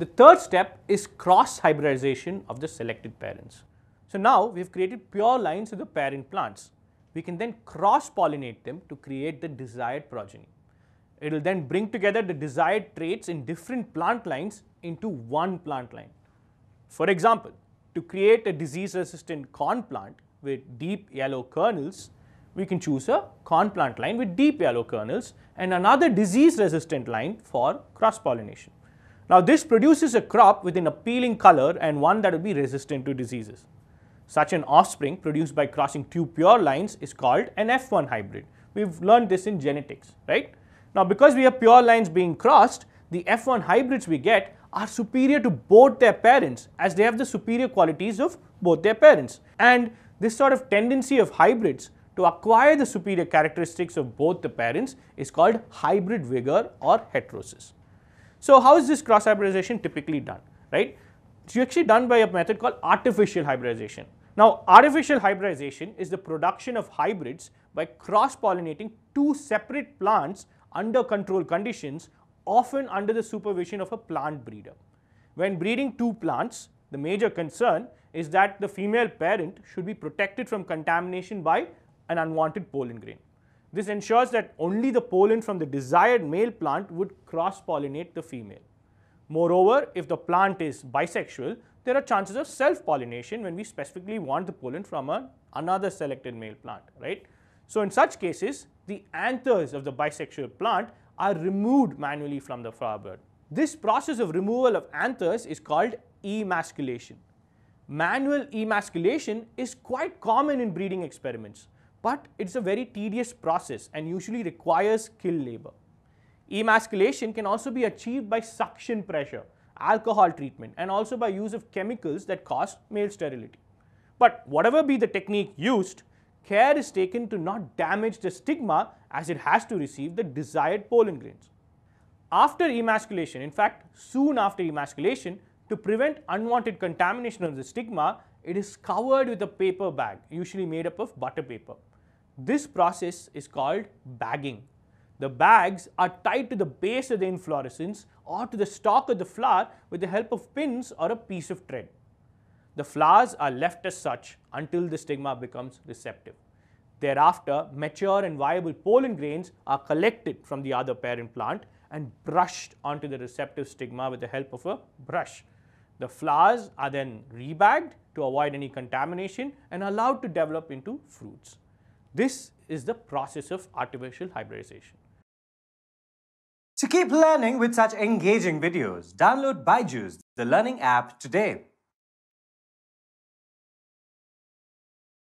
The third step is cross hybridization of the selected parents. So now we've created pure lines of the parent plants. We can then cross pollinate them to create the desired progeny. It will then bring together the desired traits in different plant lines into one plant line. For example, to create a disease resistant corn plant with deep yellow kernels, we can choose a corn plant line with deep yellow kernels and another disease resistant line for cross pollination. Now this produces a crop with an appealing color and one that will be resistant to diseases. Such an offspring produced by crossing two pure lines is called an F1 hybrid. We've learned this in genetics, right? Now because we have pure lines being crossed, the F1 hybrids we get are superior to both their parents as they have the superior qualities of both their parents. And this sort of tendency of hybrids to acquire the superior characteristics of both the parents is called hybrid vigor or heterosis. So how is this cross hybridization typically done, right? It's actually done by a method called artificial hybridization. Now, artificial hybridization is the production of hybrids by cross-pollinating two separate plants under controlled conditions, often under the supervision of a plant breeder. When breeding two plants, the major concern is that the female parent should be protected from contamination by an unwanted pollen grain. This ensures that only the pollen from the desired male plant would cross-pollinate the female. Moreover, if the plant is bisexual, there are chances of self-pollination when we specifically want the pollen from a, another selected male plant, right? So in such cases, the anthers of the bisexual plant are removed manually from the flower bud. This process of removal of anthers is called emasculation. Manual emasculation is quite common in breeding experiments but it's a very tedious process and usually requires skilled labor. Emasculation can also be achieved by suction pressure, alcohol treatment and also by use of chemicals that cause male sterility. But whatever be the technique used, care is taken to not damage the stigma as it has to receive the desired pollen grains. After emasculation, in fact soon after emasculation, to prevent unwanted contamination of the stigma, it is covered with a paper bag, usually made up of butter paper. This process is called bagging. The bags are tied to the base of the inflorescence or to the stalk of the flower with the help of pins or a piece of thread. The flowers are left as such until the stigma becomes receptive. Thereafter, mature and viable pollen grains are collected from the other parent plant and brushed onto the receptive stigma with the help of a brush. The flowers are then rebagged to avoid any contamination and allowed to develop into fruits. This is the process of artificial hybridization. To keep learning with such engaging videos, download Byju's, the learning app today.